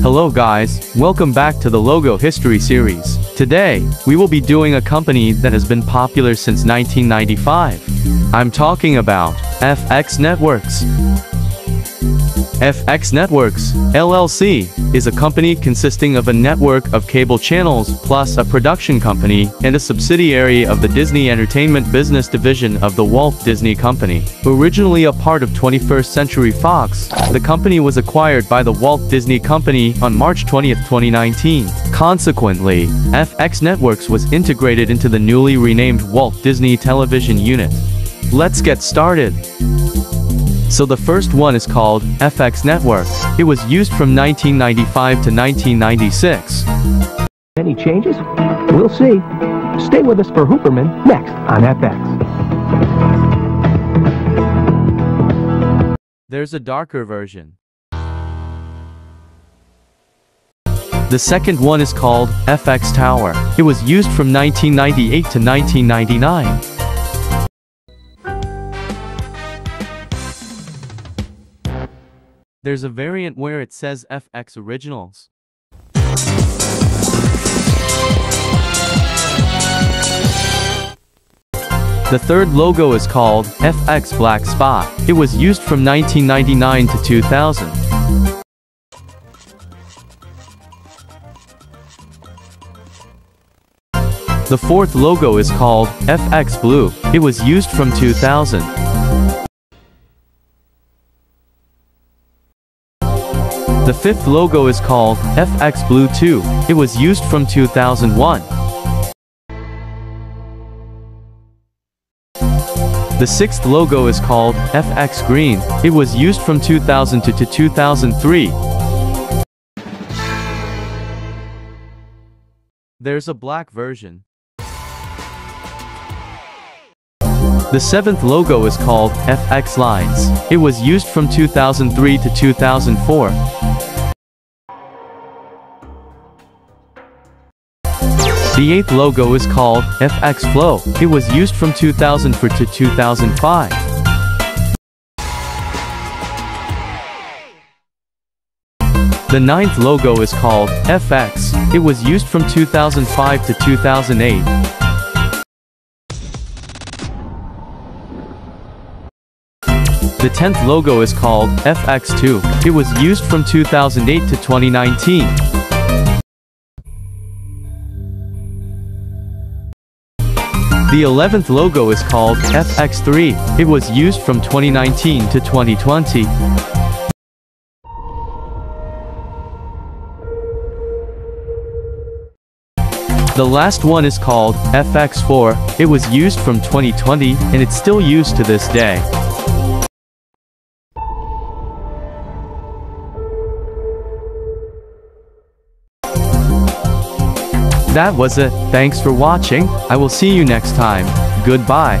Hello guys, welcome back to the Logo History series. Today, we will be doing a company that has been popular since 1995. I'm talking about FX Networks. FX Networks, LLC, is a company consisting of a network of cable channels plus a production company and a subsidiary of the Disney Entertainment business division of the Walt Disney Company. Originally a part of 21st Century Fox, the company was acquired by the Walt Disney Company on March 20, 2019. Consequently, FX Networks was integrated into the newly renamed Walt Disney Television Unit. Let's get started. So the first one is called FX Network. It was used from 1995 to 1996. Any changes? We'll see. Stay with us for Hooperman next on FX. There's a darker version. The second one is called FX Tower. It was used from 1998 to 1999. There's a variant where it says FX Originals. The third logo is called FX Black Spot. It was used from 1999 to 2000. The fourth logo is called FX Blue. It was used from 2000. The fifth logo is called FX Blue 2. It was used from 2001. The sixth logo is called FX Green. It was used from 2002 to 2003. There's a black version. The seventh logo is called FX Lines. It was used from 2003 to 2004. The eighth logo is called FX Flow. It was used from 2004 to 2005. The ninth logo is called FX. It was used from 2005 to 2008. The 10th logo is called FX2. It was used from 2008 to 2019. The 11th logo is called FX3. It was used from 2019 to 2020. The last one is called FX4. It was used from 2020 and it's still used to this day. That was it, thanks for watching, I will see you next time, goodbye.